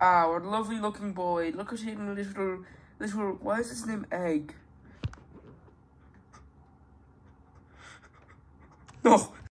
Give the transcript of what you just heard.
Ah, Our lovely looking boy. Look at him, little, little, why is his name Egg? No.